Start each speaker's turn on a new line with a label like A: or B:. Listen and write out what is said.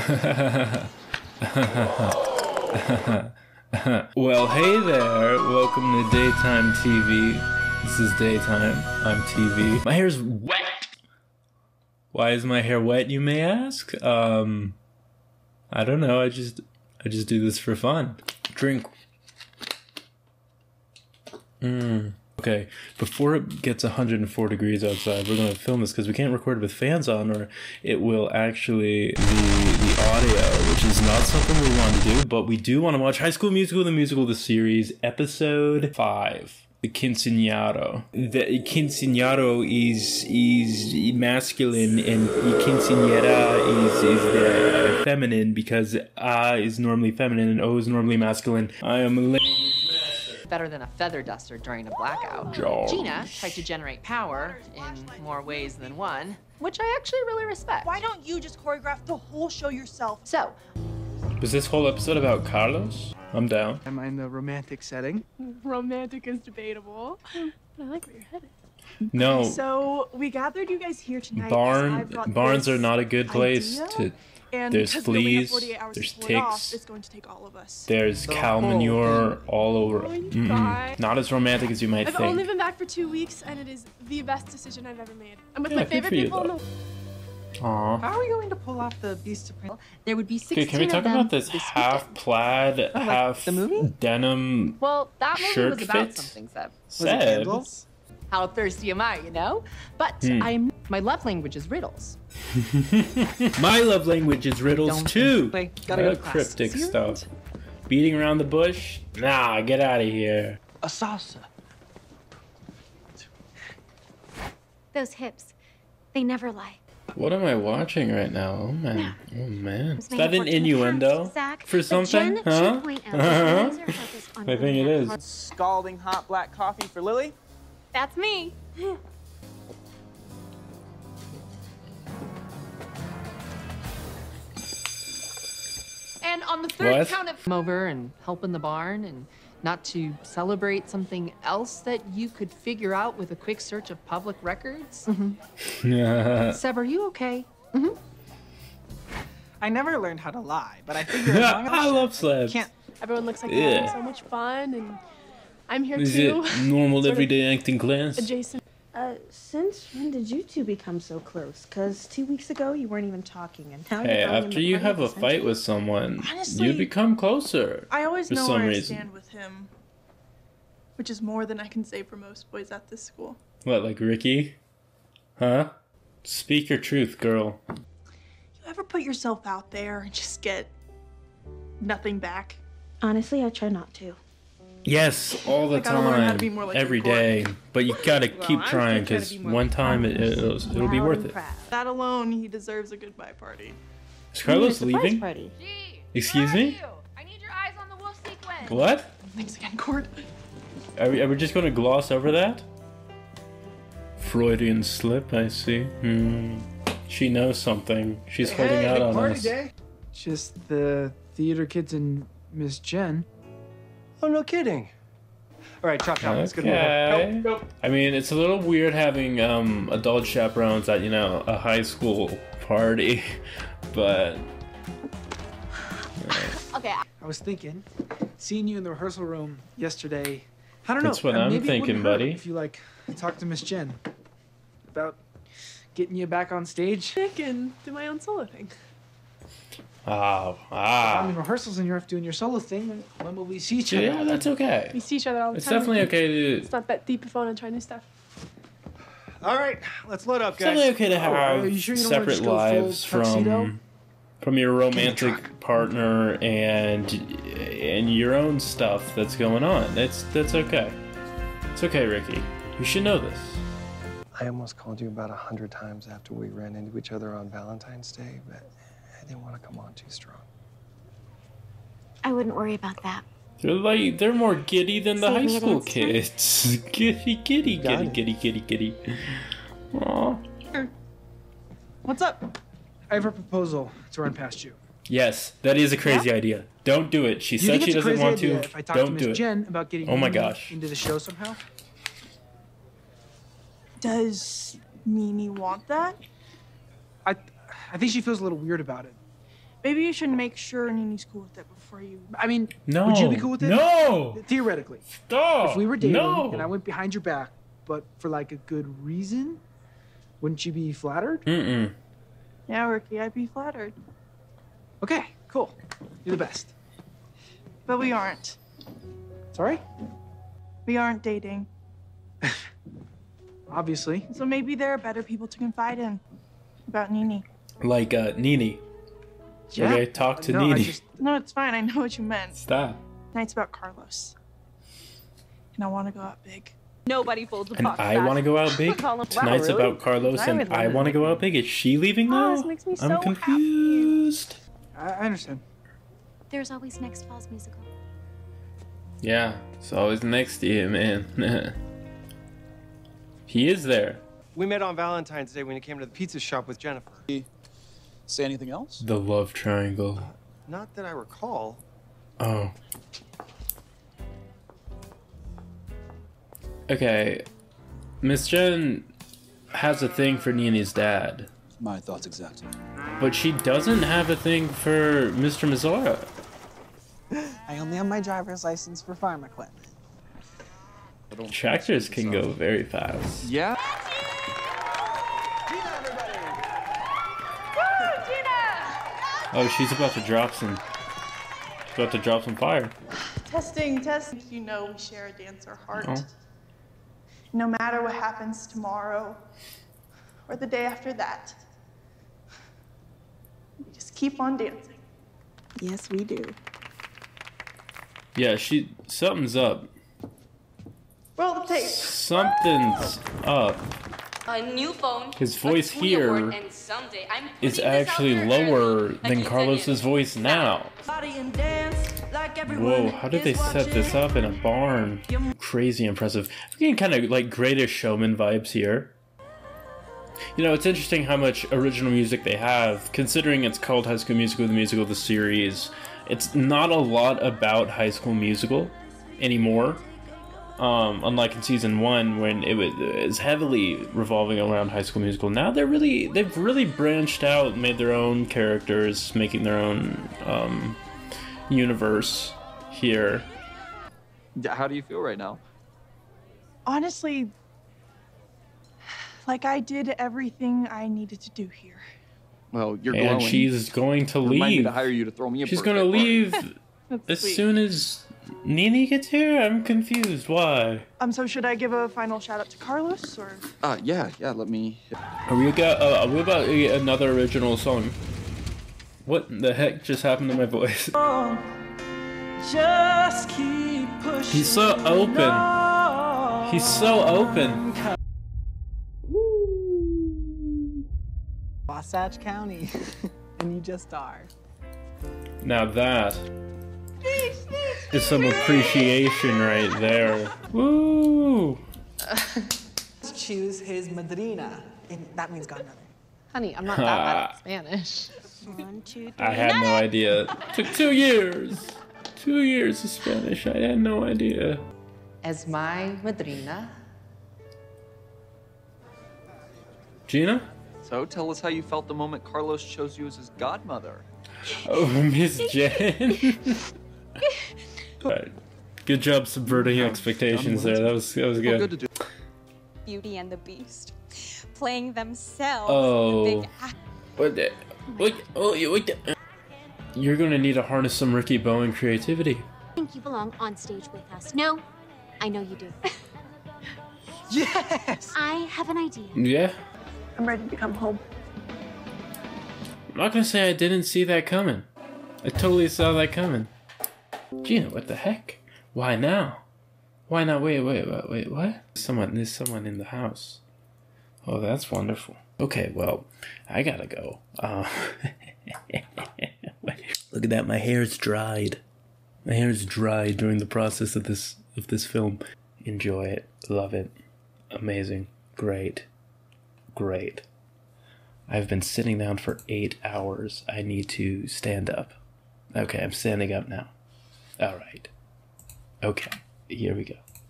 A: well, hey there. Welcome to Daytime TV. This is Daytime. I'm TV. My hair's wet. Why is my hair wet, you may ask? Um I don't know. I just I just do this for fun. Drink. Mm. Okay, before it gets 104 degrees outside, we're going to film this because we can't record with fans on, or it will actually the audio, which is not something we want to do. But we do want to watch High School Musical, the musical, the series, episode five. The quinceañero. The quinceañero is is masculine and the quinceañera is is the feminine because A is normally feminine and O is normally masculine. I am a la-
B: better than a feather duster during a blackout.
A: Joe.
B: Gina tried to generate power in more ways than one, which I actually really respect.
C: Why don't you just choreograph the whole show yourself?
B: So,
A: Was this whole episode about Carlos? I'm down.
D: Am I in the romantic setting?
E: romantic is debatable. But I like where you're headed.
A: No,
C: So we gathered you guys here tonight.
A: barn barns
C: this
A: are not a good place
C: idea,
A: to.
C: And
A: there's
C: because we only have
A: fleas,
C: 48 hours to
A: there's
C: pull it off,
A: ticks.
C: It's going to take all of us.
A: There's
D: The
A: cow manure
D: thing.
A: all over.
E: Oh,
A: Mm-mm. Not as romantic as you might think.
E: I've only been back for two weeks, and it is the best decision I've ever made. I'm with
A: Yeah,
E: my favorite
A: for you,
E: people in
A: though.
E: the
A: Aw.
D: How are we going to pull off the Beast of Prey?
B: there would be 16
A: Okay, can we talk about this
B: this
A: half
B: weekend.
A: plaid,
D: Oh, like
A: half
D: the movie?
A: denim
B: Well, that movie
A: shirt
B: was about something, Seb.
D: Was it
A: said?
D: candles?
B: How thirsty am I, you know? But
A: Hmm.
B: I'm my love language is riddles.
A: My love language is riddles
B: Don't
A: too.
D: Wait, gotta go class.
A: cryptic stuff. Beating around the bush? Nah, get out of here.
D: A salsa.
F: Those hips, they never lie.
A: What am I watching right now? Oh man. Oh man. Is that an innuendo
F: Zach,
A: for something? Huh?
F: should point out
A: Uh-huh.
F: that laser focus on
A: I think it is.
D: Scalding hot black coffee for Lily.
E: That's me.
B: And on the third
A: What?
B: count of come over and help in the barn and not to celebrate something else that you could figure out with a quick search of public records. Mm-hmm. Seb, are you okay? Mm-hmm.
D: I never learned how to lie, but I figured as long as
A: I love slabs.
D: can't.
E: Everyone looks like they're
A: Yeah.
E: having so much fun, and I'm here
A: Is it
E: too.
A: normal
E: Sort of
A: everyday acting class?
E: Adjacent.
G: Uh, since when did you two become so close? Because two weeks ago you weren't even talking, and now
A: Hey,
G: you're going in
A: after you have a
G: of
A: fight with someone,
C: Honestly,
A: you become closer.
C: I always know
A: some
C: where
A: reason.
C: I stand with him, which is more than I can say for most boys at this school.
A: What, like Ricky? Huh? Speak your truth, girl.
C: You ever put yourself out there and just get nothing back?
G: Honestly, I try not to.
A: Yes, all the
C: I gotta learn how to
A: time,
C: be more like
A: every
C: your court.
A: day. But you gotta
D: Well,
A: keep
D: I'm
A: trying
D: still trying to
A: because
D: be
A: one time it, it'll, it'll be worth it.
G: proud.
C: That alone, he deserves a goodbye party.
A: Is
G: You need a
A: Carlos leaving?
G: Party.
A: Excuse me?
H: I need your eyes on the wolf sequence.
A: What?
C: Thanks again, Court.
A: Are we, are we just gonna gloss over that? Freudian slip, I see. Hmm. She knows something. She's holding out on us.
D: Just the theater kids and Miss Jen.
I: Oh, no kidding.
D: All right, chop chop. Let's go.
A: Okay.
D: Nope, nope.
A: I mean, it's a little weird having um, adult chaperones at you know a high school party, but
H: Okay,
D: I was thinking, seeing you in the rehearsal room yesterday. I don't know.
A: That's what
D: uh,
A: I'm
D: maybe
A: thinking, buddy.
D: If you like, talk to Miss Jen about getting you back on stage.
E: Nick and do my own solo thing.
A: Ah
D: I'm in
A: ah.
D: rehearsals and you're off doing your solo thing. When, when will we see each other?
A: Yeah, that's okay.
E: We see each other all the
A: It's
E: time.
A: definitely okay to.
E: It's not that deep if I want to try new stuff.
I: All right, let's load up,
A: It's definitely okay to
D: Oh, are
A: have
D: you sure you
A: separate
D: just go full
A: lives from from your romantic partner and and your own stuff that's going on. That's that's okay. It's okay, Ricky. You should know this.
I: I almost called you about a hundred times after we ran into each other on Valentine's Day, but I didn't want to come on too strong.
F: I wouldn't worry about that.
A: They're like they're more giddy than the
F: Save
A: high school kids. giddy, giddy,
I: Got
A: giddy,
I: it.
A: giddy, giddy, giddy. Aw.
C: What's up?
D: I have a proposal to run past you.
A: Yes, that is a crazy idea. Don't do it. She
D: you
A: said she doesn't want to.
D: If I talk
A: Don't
D: Miss
A: do it.
D: Jen about getting
A: Oh my
D: Nini
A: gosh.
D: into the show somehow.
C: Does Nini want that?
D: I, I think she feels a little weird about it.
C: Maybe you should make sure Nini's cool with it before you.
D: I mean,
A: No.
D: would you be cool with it?
A: No.
D: Theoretically.
A: Stop.
D: If we were dating
A: No.
D: and I went behind your back, but for like a good reason, wouldn't you be flattered?
A: Mm-mm.
C: Yeah, Ricky, I'd be flattered.
D: Okay, cool. You're the best.
C: But we aren't.
D: Sorry?
C: We aren't dating.
D: Obviously.
C: So maybe there are better people to confide in about Nini.
A: Like uh, Nini.
D: Yeah.
A: Okay, talk to
D: No, I
A: Nini.
D: just-
C: No, it's fine. I know what you meant.
A: Stop.
C: Tonight's about Carlos. And I want to go out big.
J: Nobody folds a
A: And I want to go out big. Tonight's
J: Wow, really?
A: about Carlos,
J: I
A: and I want to go out big. Is she leaving
F: Oh,
A: now?
F: this makes me so
A: I'm confused.
D: I, I understand.
F: There's always next fall's musical.
A: Yeah, it's always next to you, man. he is there.
I: We met on Valentine's Day when you came to the pizza shop with Jennifer.
K: Say anything else?
A: The love triangle.
I: Uh, not that I recall.
A: Oh. Okay. Miss Jen has a thing for Nini's dad,
K: My thoughts exactly.
A: but she doesn't have a thing for Mr. Mazzara.
L: I only have my driver's license for farm equipment.
A: Tractors can go very fast.
K: Yeah?
A: Oh, she's about to drop some. She's about to drop some fire.
C: Testing, testing. You know we share a dancer heart.
A: Oh.
C: No matter what happens tomorrow or the day after that, we just keep on dancing.
G: Yes, we do.
A: Yeah, she. Something's up.
C: Roll the tape.
A: Something's up.
H: A new phone.
A: His voice
H: Tony
A: here
H: someday
A: Is
H: putting this out
A: actually lower than
H: can
A: Carlos's voice now. Whoa, how did they set this up in a barn? Crazy impressive. I'm getting kind of like greatest showman vibes here. You know, it's interesting how much original music they have, considering it's called High School Musical, the musical, the series. It's not a lot about High School Musical anymore. Um, unlike in season one, when it was, it was heavily revolving around High School Musical. Now they're really they've really branched out, made their own characters, making their own um, universe here.
K: How do you feel right now?
C: Honestly, like I did everything I needed to do here.
K: Well, you're
A: and
K: glowing.
A: she's going to
K: Remind me
A: leave.
K: to hire you to throw me a
A: She's going to leave as
C: sweet.
A: soon as Nini gets here. I'm confused. Why?
C: Um, so should I give a final shout out to Carlos or?
K: Uh, yeah, yeah. Let me.
A: Are we got? Uh, are we about to get another original song? What the heck just happened to my voice?
L: Just keep pushing.
A: He's so open. He's so open.
L: Wasatch County. and you just are.
A: Now that is some appreciation right there. Woo!
L: Choose his madrina. And that means godmother.
B: Honey, I'm not that bad at Spanish.
F: One, two, three.
A: I had no idea. Took two years. Two years of Spanish. I had no idea.
B: As my madrina,
A: Gina?
K: So tell us how you felt the moment Carlos chose you as his godmother.
A: Oh, Miss Jen. Alright. Good job subverting expectations there. That was that was
K: Well,
A: good.
K: good to do.
J: Beauty and the Beast, playing themselves.
A: Oh.
J: The big act-
A: What the? What? Oh, you- what the? You're gonna need to harness some Ricky Bowen creativity.
F: I think you belong on stage with us. No, I know you do.
L: Yes!
F: I have an idea.
A: Yeah.
C: I'm ready to come home.
A: I'm not gonna say I didn't see that coming. I totally saw that coming. Gina, what the heck? Why now? Why not? Wait, wait, wait, wait, what? Someone, there's someone in the house. Oh, that's wonderful. Okay, well, I gotta go. Uh, look at that, my hair's dried. My hair's dried during the process of this of this film. Enjoy it, love it, amazing, great, great. I've been sitting down for eight hours. I need to stand up. Okay, I'm standing up now. All right. Okay, here we go.